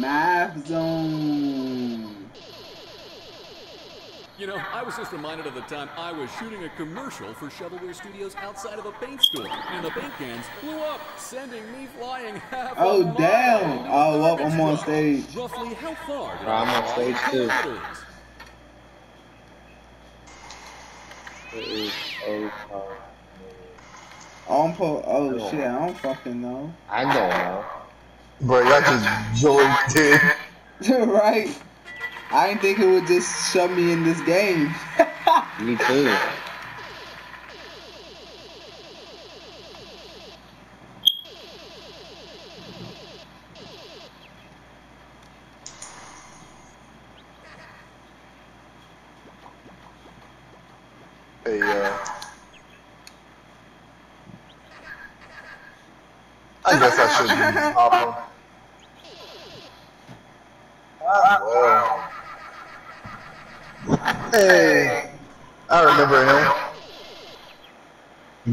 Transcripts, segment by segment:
Math zone. You know, I was just reminded of the time I was shooting a commercial for Shovelware Studios outside of a paint store, and the paint cans blew up, sending me flying half Oh mile. damn! Oh well, I'm on stage. Roughly how far did Bro, I'm on stage too. kilometers? It is oh, oh, I'm po- oh shit, I don't fucking know. I don't know. Bro, y'all just joined in. right? I didn't think it would just shove me in this game. Me too. Hey, uh. I guess I should be Hey, I remember him.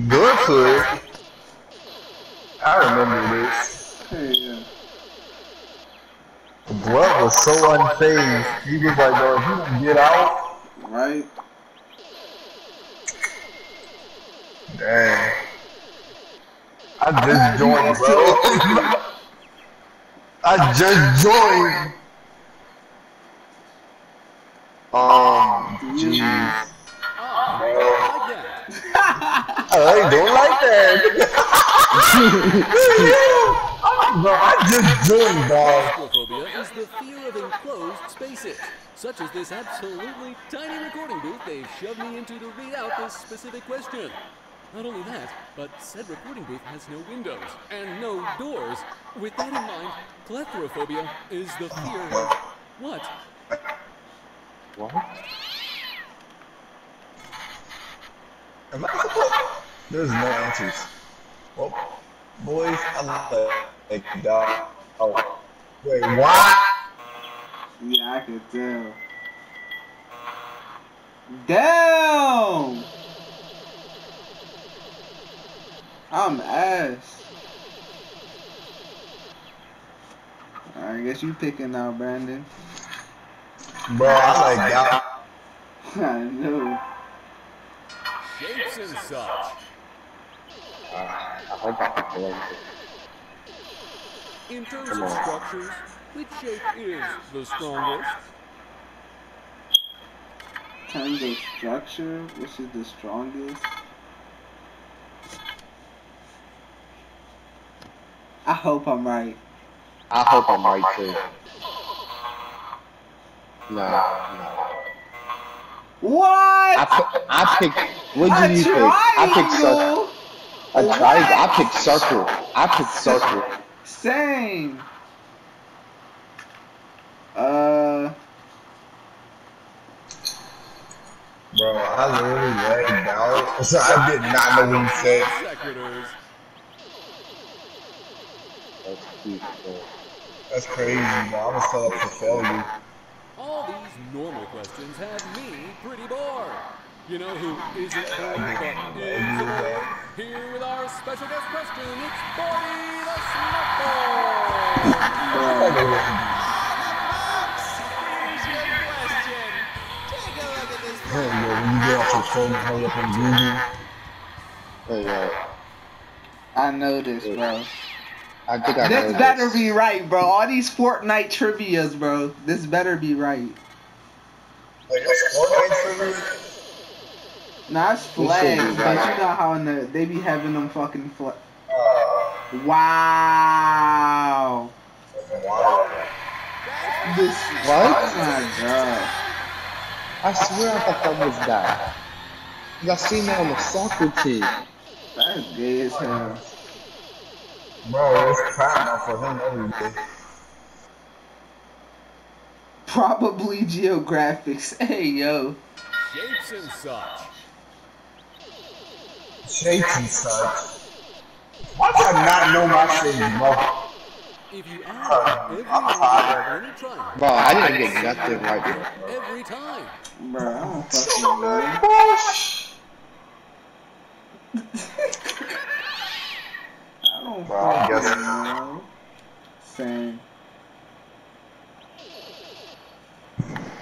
Good foot. I remember this. Yeah. Blood was so unfazed. He was like, bro, if you don't get out, Right? dang. I just joined, bro. I just joined. Um, jeez. Like that. I ain't doing like that. bro, I just joined, dog. Claustrophobia is the fear of enclosed spaces, such as this absolutely tiny recording booth they've shoved me into to read out this specific question. Not only that, but said recording booth has no windows and no doors. With that in mind, claustrophobia is the fear of what? What? There's no answers. Well, boys, I'm like, dog. Oh, wait, what? Yeah, I could tell. Damn! I'm ass. I guess you picking now, Brandon. Bro, I like y'all. I know. Shapes and such. Uh, I hope I can learn it. In terms Come of on. structures, which shape is the strongest? terms of structure, which is the strongest? I hope I'm right. I hope I'm right too. No, no. What? I pick, I picked. What A did you pick? I picked circle. triangle? A triangle. I picked circle. I picked circle. Same. Uh, Bro, I literally lagged out, so I did not know what he said. That's That's crazy, bro. I'm gonna set up to fail you. All these normal questions have me pretty bored. You know who isn't bored but is bored? Here with our special guest question, it's Barty the Snuffle! Hey, yo, when you get off your phone, and hurry up and Google. Hey, uh, I know this, bro. I think I This better this. be right, bro. All these Fortnite trivia's, bro. This better be right. Like, that's Fortnite trivia? Nah, it's should be flags, but you know how in the they be having them fucking flags. Uh, Wow. wow. This. What? Oh my god. I swear I thought that was that. Cause I seen that on the soccer team. That's gay as hell. Bro, it's crap now for him every day. Probably geographics. Hey yo. Shapes and such. Shapes and such. Why do I not know my shapes, bro? If you add every angle of any triangle, Bro, I didn't get nothing right there. every time, Bro, I don't fucking know. I don't I'm fucking guessing. know. Same.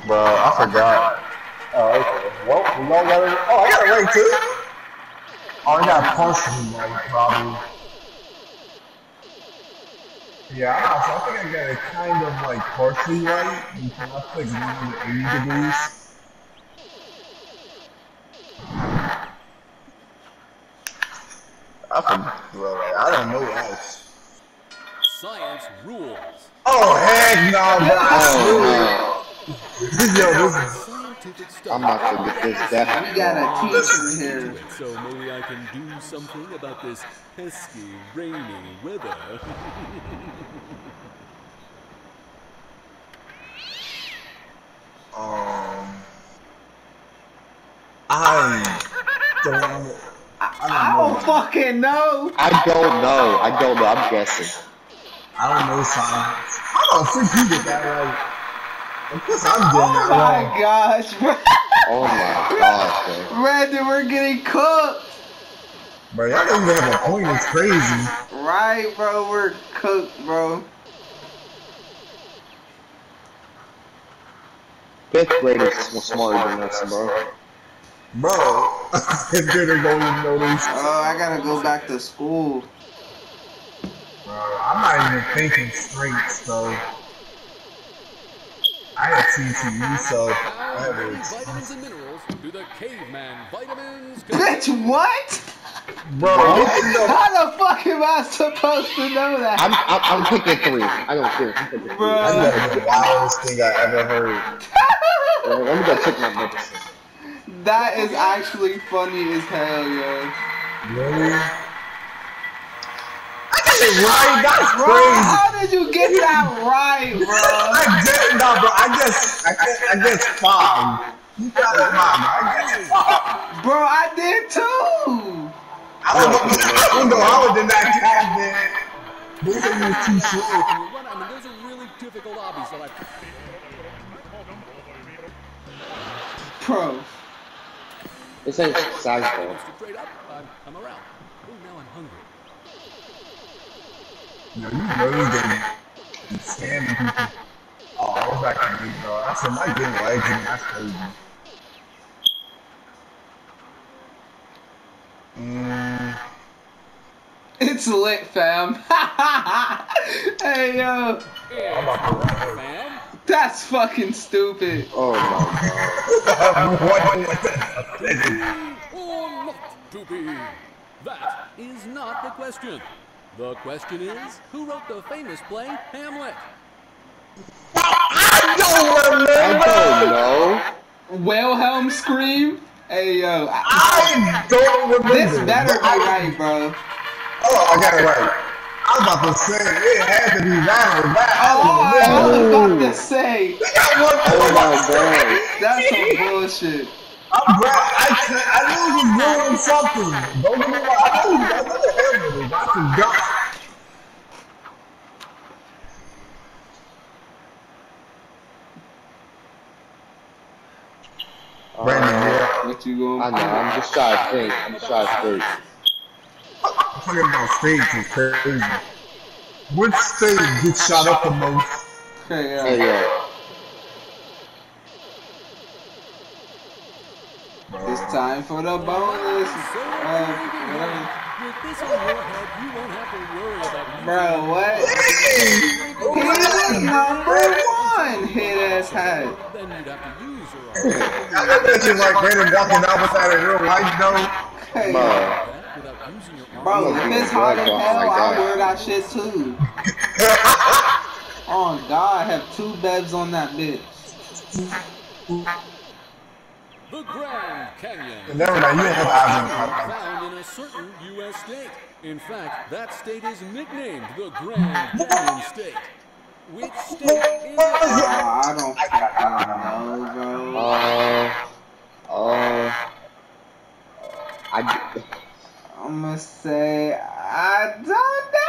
Bro, I forgot. Oh, okay. Well, we all got it. Oh, I got it right too. Oh, I got partially right, probably. Yeah, I, I think I got it kind of like partially right because I clicked 180 degrees. I forgot. Bro, like, I don't know else. Science rules. Oh heck no, bro! Oh, Yo, this is Scientific study. I'm not gonna get this definitely. We got a teacher here. So maybe I can do something about this pesky, rainy weather. um. I don't. I don't fucking know. I don't know. I don't know. I'm guessing. I don't know science. I don't think you did that right. Of course I'm doing Oh that my wrong. gosh, bro. Oh my gosh, man. Brandon, we're getting cooked. Bro, y'all don't even have a point. It's crazy. Right, bro. We're cooked, bro. Fifth graders were smarter than us, bro. Bro, if they don't even know this. Oh, I gotta go back to school. Bro, I'm not even thinking straight, so. I have CTE, so. Now, that bring vitamins and minerals to the caveman vitamins. Bitch, what? Bro, what the How the fuck am I supposed to know that? I'm, I'm, I'm picking three. I don't care. I'm picking three. Bro. That's the wildest thing I ever heard. Uh, Let me go check my medicine. That is actually funny as hell, yo. Really? I got it right. That's Bro, crazy. how did you get that right, bro? I guess, no, bro. I guess, I guess, I guess five. You got it, mama. I guess five. Bro, I did too. I don't know. I don't know how it did not count, man. Thing was too. What- I mean, those are really difficult hobbies that I. Bro, This ain't size ball. Wants to trade? I'm, I'm around. Oh, now I'm hungry. No, you really didn't. You scamming people. Oh, I was back to me, bro. I said, my getting legs and that's crazy. Mm, it's lit, fam. hey, yo, I'm about to run. Fam, that's fucking stupid. Oh my god. what? or not to be? That is not the question. The question is, who wrote the famous play Hamlet? I don't remember. I remember. don't know. Wilhelm scream. Hey, yo, I- I don't remember. this better be right, bro. Oh, I got it right. I was about to say it had to be that or that. Oh, I I don't was know. about to say, I got one Oh point. my god. that's some bullshit. I'm glad I, can't- I knew he was doing something. Don't get me wrong. I knew I knew the hell was. I forgot. Brandon, yeah. What you I know. I'm just trying to think. I'm just trying to think. Talking about stage is crazy. Which stage gets shot up the most? Okay, Hey, yeah. It's time for the bonus. So, Uh, whatever. with this on your head, you won't have to worry about Bro, what? He's number one. Hit ass hat. Then you'd have to use your arm. I bet you like Brandon walking out with that in real life though. Hey, Bro. That without using your arm. bro, if it's hot as hell, Like I that. wear that shit too. Oh God, I have two beds on that bitch. The Grand Canyon. And never mind, you have eyes on Found in a certain U.S. state. In fact, that state is nicknamed the Grand Canyon State. Which state is Oh, it? I don't fucking know, bro. Uh. Uh. I. I'm gonna say I don't know.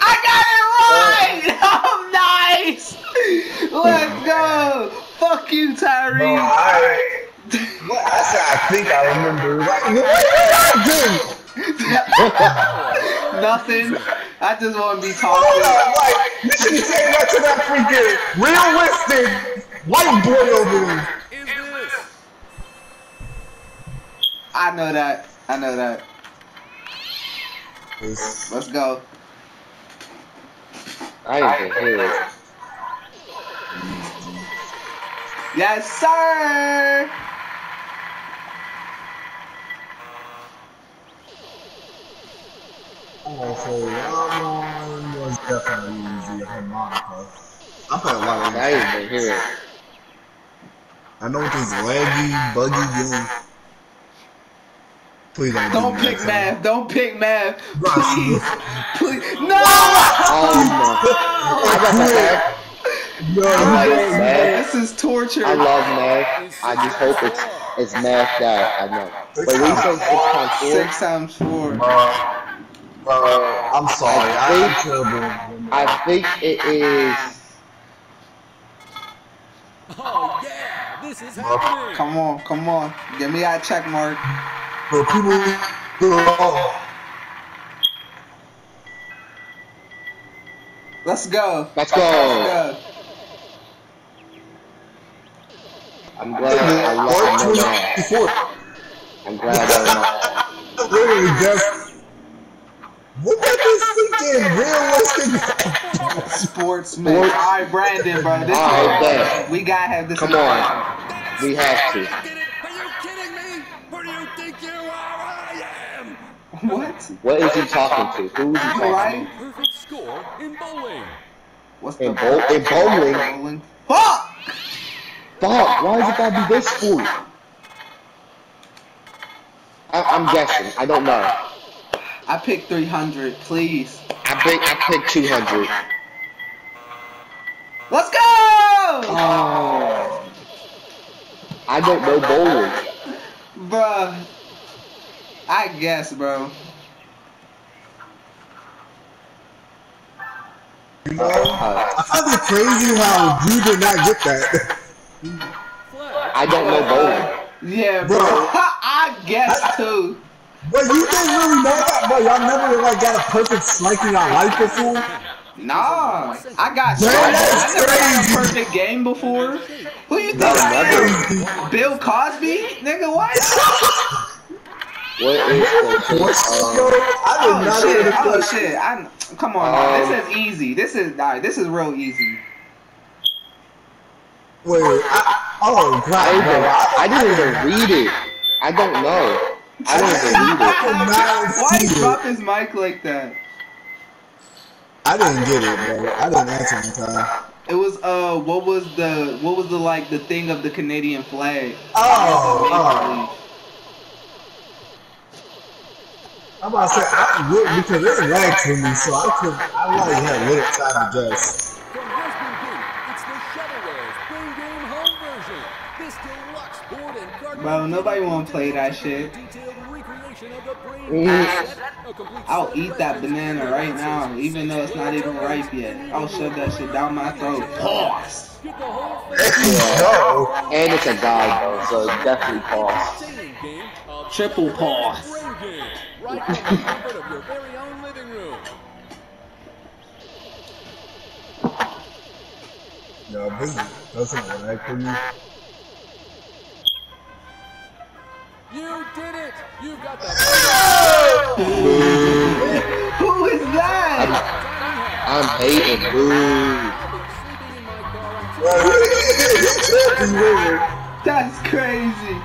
I got it right. Oh. I'm nice. Let's go. Fuck you, Bro, Tyree. I, what, I said I think I remember. Like, what did I do? Nothing. I just want to be Hold talking. up, like, you should have said that to that freaking realistic white boy over there. Is this? I know that. I know that. Let's go. I didn't even hear it. Yes, sir. I'm gonna say that one was definitely easy. Harmonica. I played a lot of I didn't even hear it. I know what this laggy, buggy game. Please don't. Don't do pick that, math. Don't pick math. Please. Please. No. Oh no. I got that. Yo, I like math. This is torture. I love math. I just hope it's it's math that I know. Wait, what you say six times four? Six times four. Bro, bro, I'm sorry. I I'm think- terrible. I think it is. Oh yeah, this is happening. Come on, come on. Give me that check mark. Bro, people do it all. Let's go. Let's go. Let's go. I'm glad I love I know math. 24. I'm glad I know. Literally just. Look at this freaking realistic. Sportsman. Sports. All right, Brandon, bro. This All right, is, bet. we gotta have this. Come on. fight. We have to. Are you kidding me? Who do you think you are? I am. What? What is he talking to? Who is he talking Right? Perfect score in bowling. What's In the bowl- in bowling? bowling? Fuck! Fuck, why is it gotta be this sport? I, I'm guessing. I don't know. I picked 300, please. I think I picked 200. Let's go! Oh. I don't know bowling. Bruh. I guess, bro. You know? I find it crazy how you did not get that. I don't know bowling. Yeah, bro. Bro. I guess too. But you didn't really know that, bro. Y'all never like got a perfect strike in your life before. Nah, I got Bro, I that's never had a crazy. perfect game before. Who you think No, I am? Bill Cosby? Nigga, what? What is the Bro, um, I did Oh not shit! know Oh that. shit! I come on, Um, this is easy. This is alright. This is real easy. Wait, I, oh god, didn't. I didn't even read it. I don't know. I didn't even read it. Why see he drop his mic like that? I didn't get it, bro. I didn't answer in time. It was uh, what was the what was the like the thing of the Canadian flag? Oh, oh. I'm about to say I would because it lagged for me, so I could. I like had little time to guess. From Western Gate, it's the Shovelwares Brain Game Home version. This deluxe board and card Bro, nobody wanna play that shit. Mm. Game set, a complete I'll eat that banana right now, even though it's not even ripe yet. I'll shove that shit down my throat. Pause. Get the whole There thing. you go. And it's a guide though, so it's definitely pause. Entertaining game of Triple Shovelwares pause. Brain Game, right from the comfort You did it! You got the Who is that? I'm hating, boo. I'll be sleeping in my car until Bro, it's tripping, weird. That's crazy.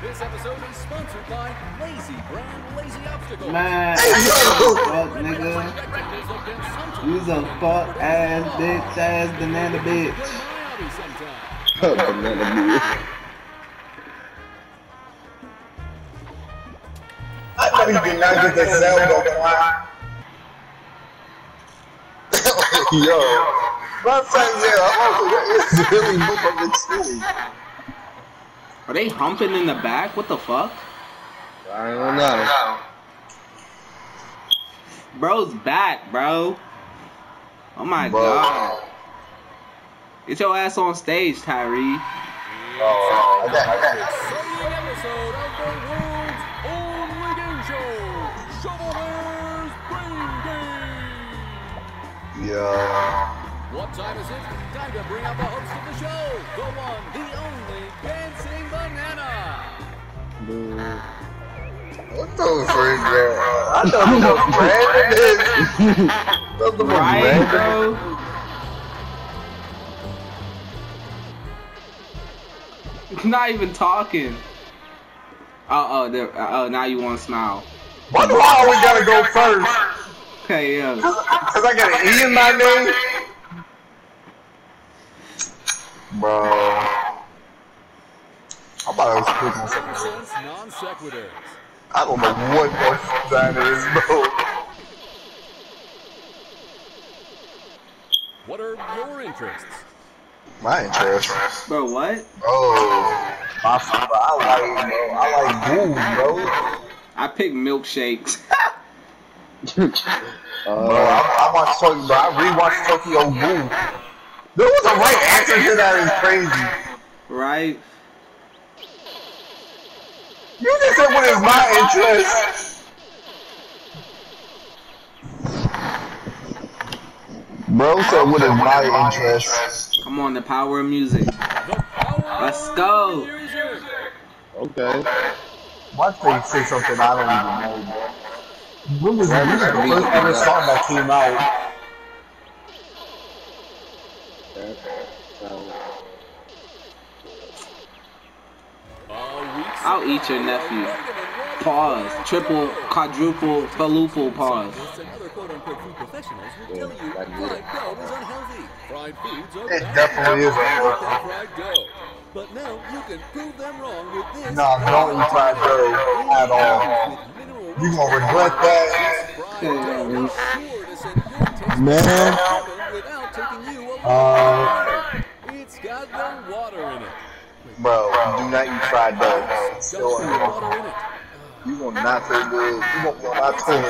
This episode is sponsored by Lazy Brand Lazy Obstacles. Man, Hey, yo. fuck nigga. You's a fuck ass bitch ass banana bitch. Banana meat. I know you did not get that sound on the. Yo, my friend there, it's really on the team. Are they humping in the back? What the fuck? I don't know. Bro's back, bro. Oh my Bro. god. Get your ass on stage, Tyree. Oh, I got, I got. episode of the world's only game show, Shovelware's Brain Game. Yeah. What time is it? Time to bring out the host of the show, the one, the only, Dancing Banana. What the freak, bro? I know who the Brandon is. That's the most Right, random. bro? Not even talking. Oh, oh, there. Oh, now you want to smile. Why do I always gotta go first? Okay, yeah. Cause I got an E in my name? Bro. I'm about to click on something. Nonsense non sequiturs. I don't know what the that is, bro. What are your interests? My interest. Bro, what? Oh, my father, I like, bro. I like goons, bro. I pick milkshakes. Uh, bro, I, I watched Tokyo, bro. I rewatched Tokyo Ghoul. There was a right answer to that is crazy. right? You just said what is my interest. Bro said what is my interest. Come on, the power of music. Power Let's of go. music. Okay. Watch they say something I don't even know, bro. When was, when was the first ever song that came out? A week's I'll eat your nephew. Pause. Triple, quadruple, quadruple pause. Scientists and other quote-unquote food professionals will tell you that's fried it. dough is unhealthy. Fried foods are It bad. definitely is Don't eat unhealthy. fried dough. But now you can prove them wrong with this. Nah, don't eat fried dough at all. You rich gonna regret that. fried dough is sure to send your taste Man. buds without taking you a Uh, It's got the water in it. Bro, do not eat fried dough. It's Got still the unhealthy. Water in it. You will not feel good. You won't feel not toilet.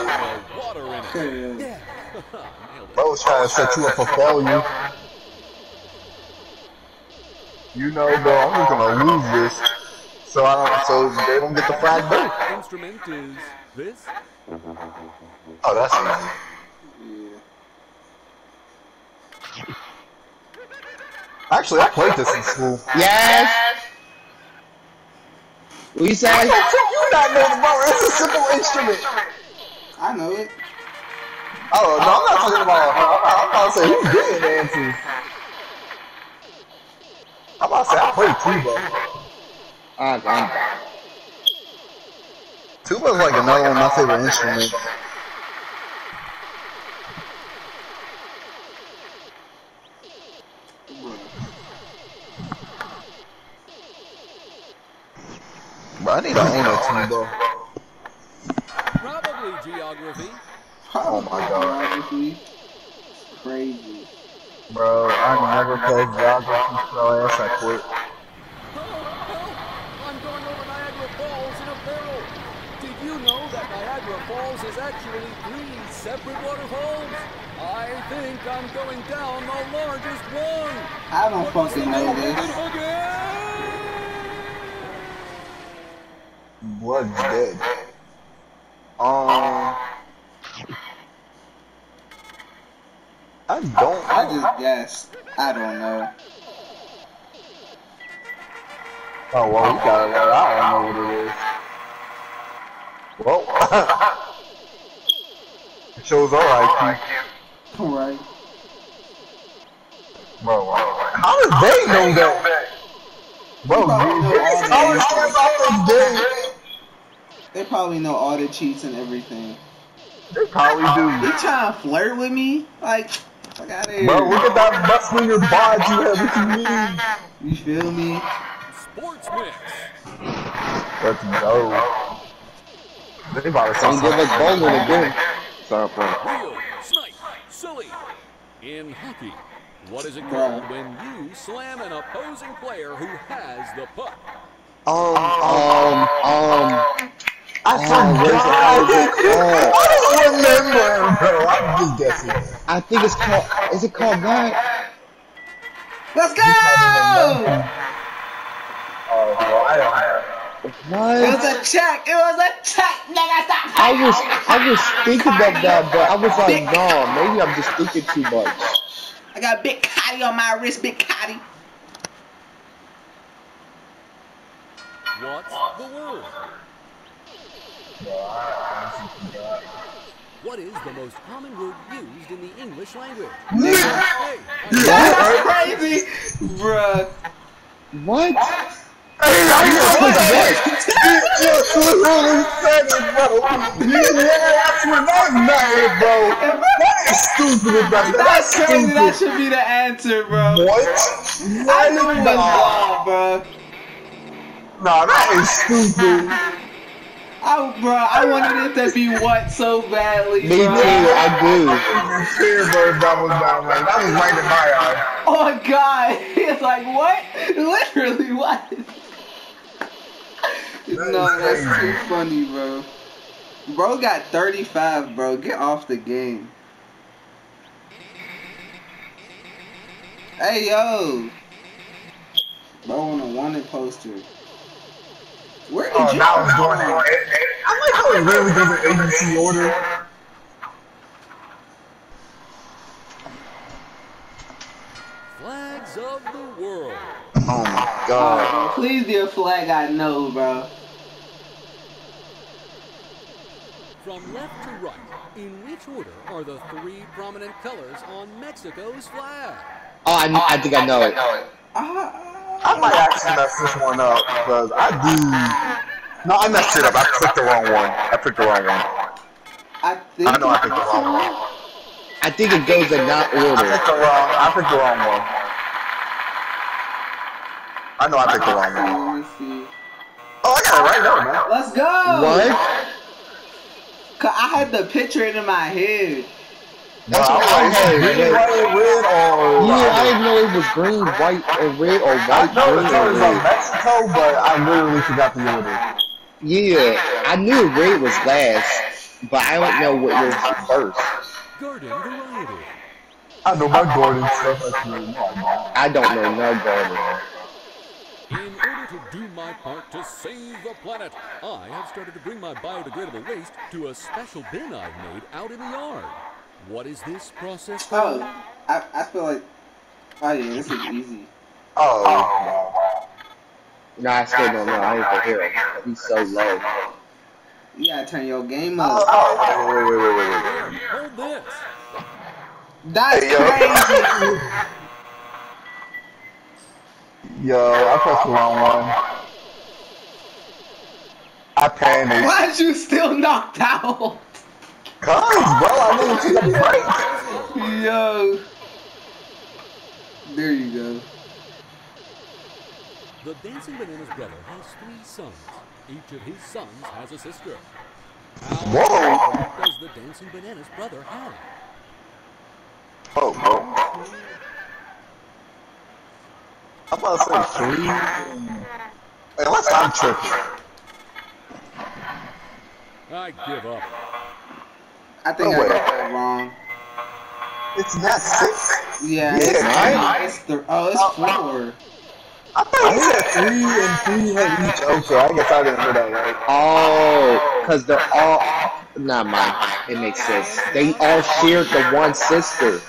The water in it. Okay. Yeah. Nailed it. Bro was trying to set you up for failure. You know, bro, I'm just gonna lose this. So I don't, so they don't get the fried dough. instrument is this? Oh, that's easy. Actually, I played this in school. Yes. What you say? You not know the bro? It's a simple instrument. I know it. Oh, no, I'm not talking about, I'm about to say, who's getting the answers? I'm about to say, I played tuba. Ah, I'm Tuba's like another one of my favorite instruments. Bro, I need to own team, tuba. Probably geography. Oh my God. Geography. Crazy. Bro, I never played geography, so I guess I quit. I'm going over Niagara Falls in a barrel. Did you know that Niagara Falls is actually three separate waterfalls? I think I'm going down the largest one. I don't fucking know this. Blood's dead. Um, I don't. I just guessed. I don't know. Oh well, we got it. Right. I don't know what it is. Well, it shows our IQ. Right. Bro, how did they know that? Bro, get these college kids off this game. They probably know all the cheats and everything. They probably do. You do. trying to flirt with me? Like, fuck out of here. Bro, look at that muscular bod you have. What you mean? You feel me? Sports mix. Let's go. They about to Don't say give us something. bowling again. Sorry, bro. Real, snipe, silly. In hockey, what is it called when you slam an opposing player who has the puck? Um, Um, um, I Oh, forgot. what is it called? I don't remember, bro. I'm just guessing. I think it's called. Is it called that? Let's go! Oh, well, I don't have. It What? was a check. It was a check. Nigga, stop. I was I was thinking of that, but I was like, no, maybe I'm just thinking too much. I got a Big Cotty on my wrist, Big Cotty. What's the word? What is the most common word used in the English language? Hey, That's crazy, bruh. What? Hey, I know What? You literally said it, bro. Yeah, that's what that's not it, bro. That is stupid, bro. That's That's crazy. That should be the answer, bro. What? I knew it was Nah. wrong, bro. Nah, that is stupid. I, bro, I wanted it to be what so badly, Me too, bro. I do. Even Spearberg, that down like that was right in my eye. Oh my god, it's like what? Literally what? no, that's too funny, bro. Bro got 35, bro. Get off the game. Hey yo, bro on a wanted poster. Where did Oh, you? now it's doing it. I like how it really does an agency order. Flags of the world. Oh my Oh, god. bro, please be a flag I know, bro. From left to right, in which order are the three prominent colors on Mexico's flag? Oh, I, kn- I think I know it. Ah, I might actually mess this one up because I do. No, I messed it up. I clicked the wrong one. I picked the wrong one. I think. I know I picked the wrong one. I think it goes in that I order. picked the wrong. I picked the wrong one. I know I picked the wrong one. Let me see. Oh, I got it right there, man. Let's go. What? Cause I had the picture in my head. That's Bro, what I I was green, yeah. white, red, or Yeah, I didn't know it was green, white, or red, or white, I know the green, or colors of. Mexico, but I literally forgot the order. Yeah, I knew red was last, but I don't know what was first. Garden variety. I know my Gordon stuff. Actually, I don't. Know no garden. In order to do my part to save the planet, I have started to bring my biodegradable waste to a special bin I've made out in the yard. What is this process oh, called? Oh, I, I feel like. Oh yeah, this is easy. Oh, No, I still don't know. I ain't gonna hear him. He's so low. You gotta turn your game no. up. Oh, wait, wait, wait, wait, wait, wait. Hold this. That's Hey, yo. crazy. Yo, I pressed the wrong one. I panicked. Why'd you still knocked out? Cause, bro, I knew she was right. Yo. There you go. The Dancing Bananas brother has three sons. Each of his sons has a sister. How Whoa. many does the Dancing Bananas brother have? Oh, bro. I'm about to say three. Unless I'm tripping. I give up. I think No I way. got that wrong. It's not six. Yeah, Yeah, it's, right? it's th- oh, it's oh, oh. four. I thought you said three and three had each. Okay, I guess I didn't hear that right. Oh, because they're all. Not mine. It makes sense. They all shared the one sister.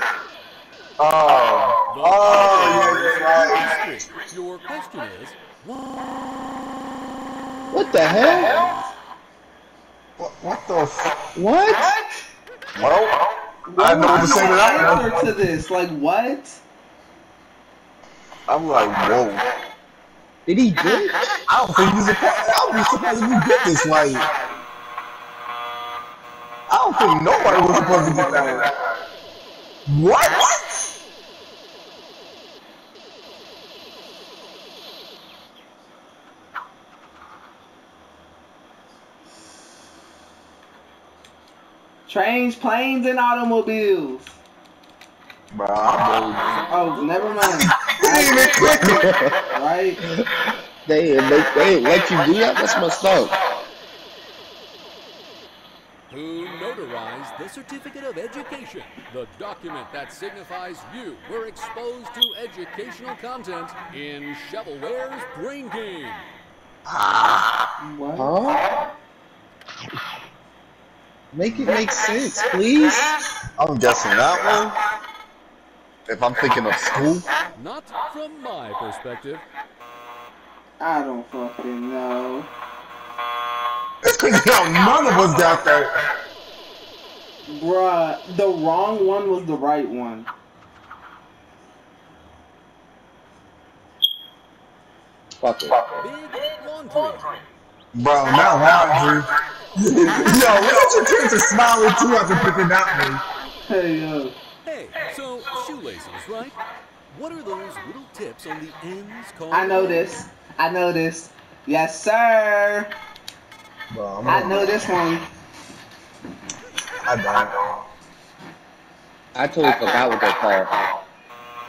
Oh. Oh, yeah, you're right. Your question is, What the hell? What, what the f- What? Well, I know what to say to that one. answer to this. Like what? I'm like, whoa. Did he do it? I don't think he's a I'll be surprised if you get this like. I don't think nobody was supposed to get that right. What? Trains, planes, and automobiles. Bro, Oh, never mind. Didn't even click it. right? They didn't they let you do that? That's messed up. who notarized the Certificate of Education, the document that signifies you were exposed to educational content in Shovelware's Brain Game? What? Huh? Make it make sense, please. I'm guessing that one. If I'm thinking of school, Not from my perspective. I don't fucking know. it's crazy how none of us got that. Bruh, the wrong one was the right one. Fuck it. Big laundry. Bro, not laundry. Yo, look at your kids are smiling too after picking that one. Hey, yo. Hey, so shoelaces, right? What are those little tips on the ends called? I know this. I know this. Yes, sir. Bro, I'm I know this one. I don't. I totally forgot what they're called.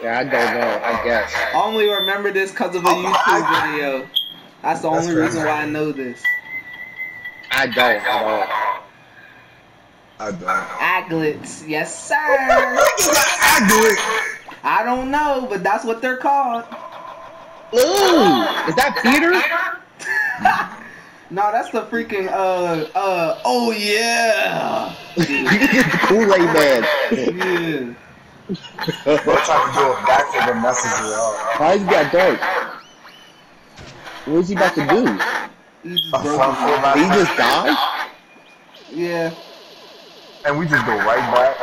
Yeah, I don't know. I guess. I only remember this because of a YouTube video. That's the That's only crazy. reason why I know this. I don't at all. I don't. Aglets. Yes, sir. I do it. I don't know, but that's what they're called. Ooh, is that Peter? no, that's the freaking, uh, uh, oh yeah. Kool-Aid Man. Yeah. Bro, trying to do a backflip and messes it up. Why he got dark? What is he about to do? You just A broke front it. flip back He just died? Yeah. And we just go right back.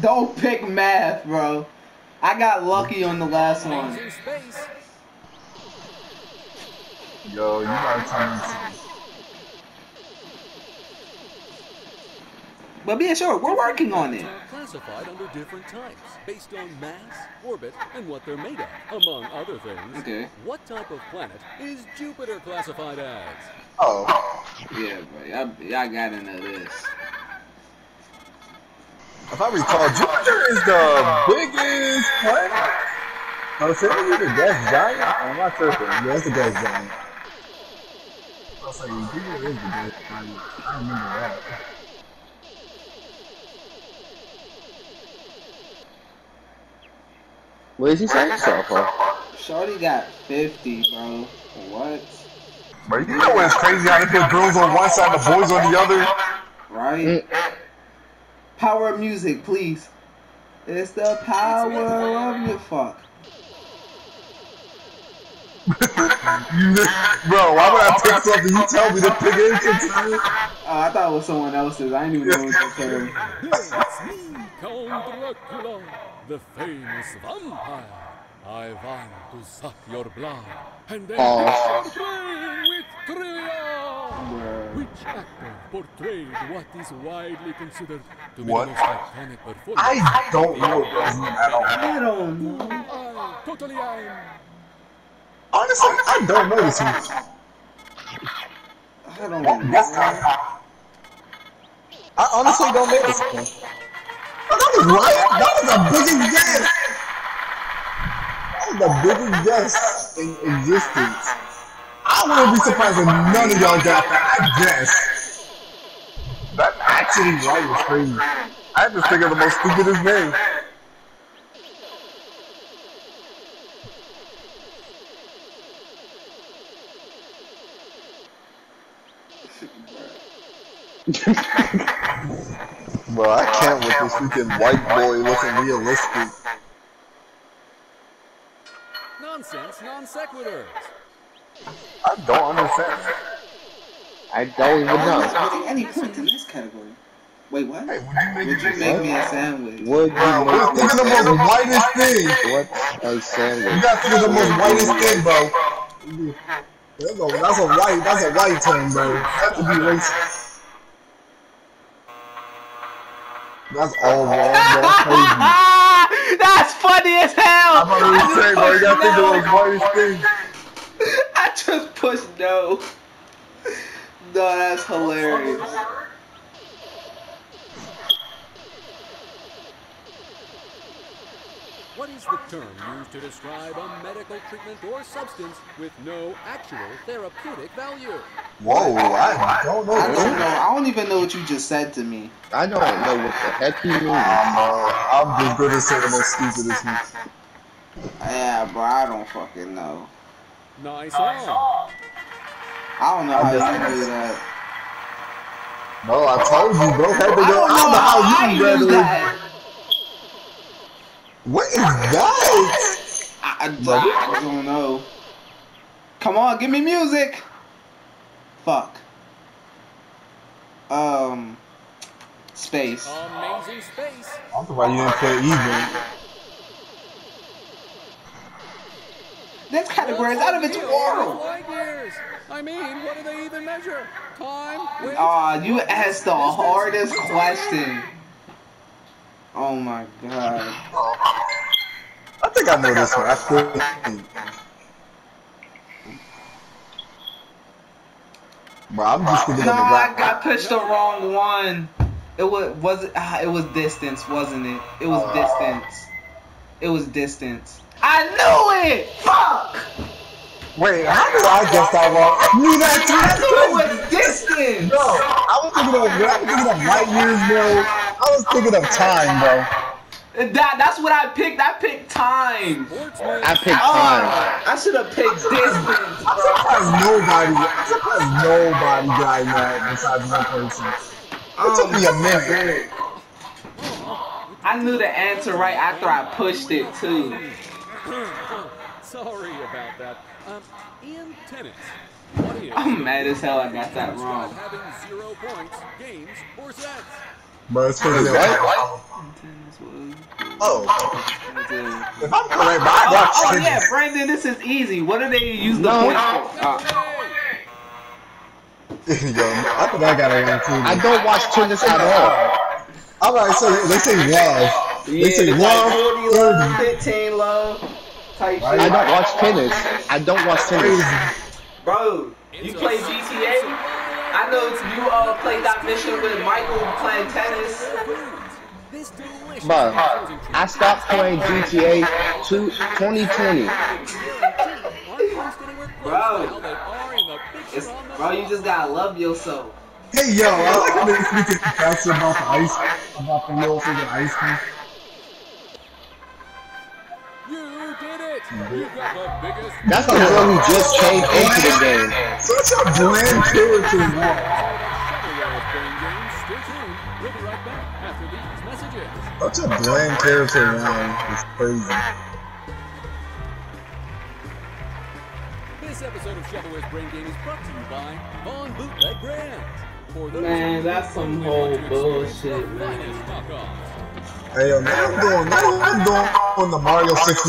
Don't pick math, bro. I got lucky on the last one. Yo, you gotta tell But being sure, we're working on it. Classified under different types based on mass, orbit, and what they're made of, among other things. Okay. What type of planet is Jupiter classified as? Oh, Yeah, bro. Y'all, y'all gotta this. if I recall, Jupiter is the biggest planet. Oh, so is it a gas giant? I'm not tripping. Yeah, it's a gas giant. I was like, Jupiter is the gas giant. I remember that. What is he saying? So far? Shorty got 50, bro. What? But you know what's crazy how they put girls on one side and the boys on the other? Right? Mm. Power of music, please. It's the power of your fuck. You, bro, why would I pick something you tell me to pick it into? Oh, I thought it was someone else's. I didn't even know what you said. It's me, Count Dracula, the famous vampire. I want to suck your blood and then oh. Aw. finish with trivia. Which actor portrayed what is widely considered to be What? the most iconic performance? I don't know what goes on at all. I don't know. I totally am. Honestly, I don't know this one. I don't know. I honestly don't know this one. Oh, that was right. That was the biggest guess. That was the biggest guess in existence. I wouldn't be surprised if none of y'all got that. I guess. That actually right was crazy. I had to think of the most stupidest name. Bro, I can't with this freaking white boy looking realistic. Nonsense, non sequiturs. I don't understand. I don't even know. Getting any point in this category. Wait, what? Hey, would you make Would you make me a sandwich? Would Bro, you we're make thinking the most whitest thing. What's a sandwich. You gotta think of the most whitest thing, bro. That's a, that's a white, that's a white term, bro. That could be racist. That's all wrong, bro. That's crazy. That's funny as hell. I'm about to say, bro, you gotta think of the most whitest. I just pushed no. No, that's hilarious. What is the term used to describe a medical treatment or substance with no actual therapeutic value? Whoa, I don't know. I don't know. I don't even know what you just said to me. I don't know what the heck he means. Uh, I'm just gonna say the most stupidest one. Yeah, bro, I don't fucking know. Nice on. I don't know how I you just- do that. No, I told you, bro. Had to I don't know how you use read that. What is that? I, I, I don't know. Come on, give me music. Fuck. Um. Space. Amazing space. I'm surprised you didn't play even. This category is out of its world. Light years. I mean, what do they even measure? Time? Weight? Aw, you asked the hardest What's question. Oh my god. I think I know this one. I think. Bro, I'm just thinking No, of the I got pushed the wrong one. It was was it? Ah, it was distance, wasn't it? It was distance. It was distance. I knew it. Fuck. Wait, how did I guess that wrong? I knew that too. I knew it was distance. No, I was thinking of I was thinking of light years, bro. I was thinking of time, bro. That that's what I picked. I picked time. I picked Oh, time. I should have picked distance. I'm surprised nobody. I'm surprised nobody got that besides one person. It took me a minute. I knew the answer right after I pushed it too. Sorry about that. Um, in tennis, I'm mad as hell I got that describe wrong. Having zero points, games, or sets? Bro, it's pretty good. Oh, if I'm correct, but I Oh, watched oh tennis. yeah, Brandon, this is easy. What do they use the No. points for? Uh, Yo, I think I got it right too. I don't watch tennis at all. All right, so they say love. yeah, They say it's love, like 40 love, 15 love, type Right. I shit. don't watch tennis. I don't watch tennis. Bro, you play GTA? I know you uh played that mission with Michael playing tennis. This But I stopped playing GTA to 2020. Bro. It's, bro, you just gotta love yourself. Hey yo, I like how they speak faster about the ice, about the little thing of ice cream. That's the girl who just came into the game. Such a bland character, man. Shovelware's Stay tuned. We'll be right back after these messages. Such a bland character, man. It's crazy. This episode of Shovelware's Brain Game is brought to you by Vaughn Bootleg Brand. For Man, that's some whole want to experience bullshit, the man. finest knockoffs. Hey yo, now I'm doing, now I'm doing on the Mario 64